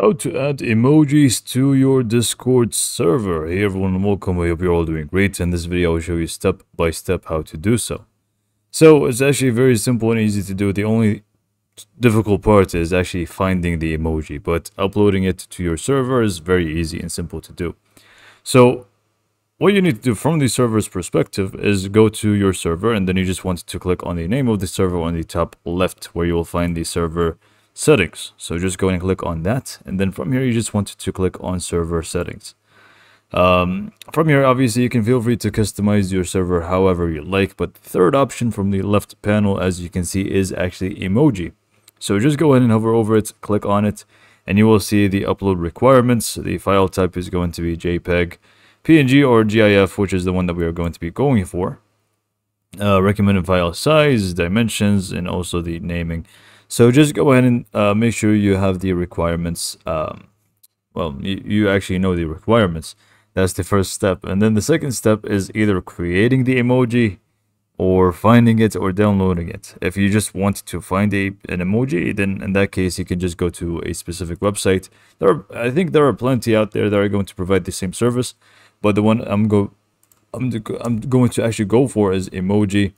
How to add emojis to your Discord server. Hey everyone, welcome. I hope you're all doing great. In this video, I'll show you step by step how to do so. So it's actually very simple and easy to do. The only difficult part is actually finding the emoji, but uploading it to your server is very easy and simple to do. So what you need to do from the server's perspective is go to your server and then you just want to click on the name of the server on the top left where you will find the server settings. So just go and click on that. And then from here, you just want to click on server settings. Um, from here, obviously, you can feel free to customize your server however you like. But the third option from the left panel, as you can see, is actually emoji. So just go ahead and hover over it, click on it, and you will see the upload requirements. The file type is going to be JPEG, PNG, or GIF, which is the one that we are going to be going for. Uh, recommended file size, dimensions, and also the naming. So just go ahead and uh, make sure you have the requirements. Um, well, you, you actually know the requirements. That's the first step. And then the second step is either creating the emoji or finding it or downloading it. If you just want to find a an emoji, then in that case, you can just go to a specific website. There are, I think there are plenty out there that are going to provide the same service, but the one I'm go I'm, I'm going to actually go for is emoji.gg.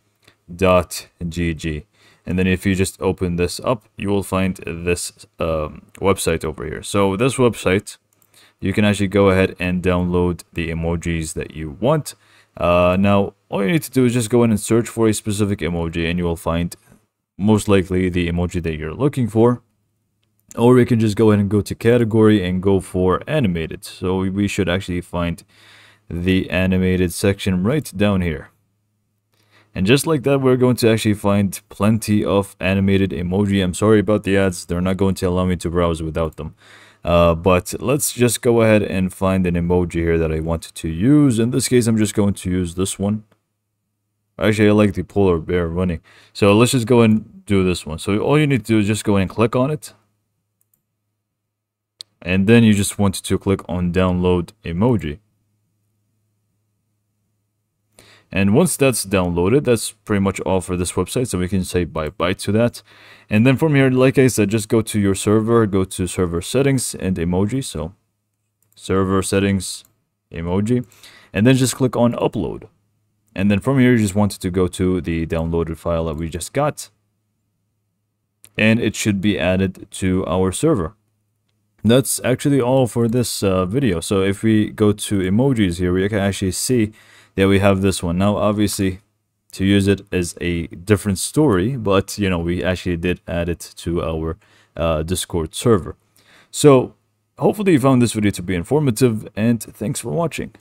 And then if you just open this up, you will find this um, website over here. So this website, you can actually go ahead and download the emojis that you want. Uh, now, all you need to do is just go in and search for a specific emoji and you will find most likely the emoji that you're looking for. Or you can just go ahead and go to category and go for animated. So we should actually find the animated section right down here. And just like that, we're going to actually find plenty of animated emoji. I'm sorry about the ads. They're not going to allow me to browse without them. Uh, but let's just go ahead and find an emoji here that I wanted to use. In this case, I'm just going to use this one. Actually, I like the polar bear running. So let's just go and do this one. So all you need to do is just go and click on it. And then you just want to click on download emoji. And once that's downloaded, that's pretty much all for this website. So we can say bye-bye to that. And then from here, like I said, just go to your server, go to server settings and emoji. So server settings, emoji, and then just click on upload. And then from here, you just want to go to the downloaded file that we just got. And it should be added to our server. That's actually all for this uh, video. So if we go to emojis here, we can actually see yeah, we have this one. Now, obviously, to use it is a different story, but, you know, we actually did add it to our uh, Discord server. So, hopefully you found this video to be informative, and thanks for watching.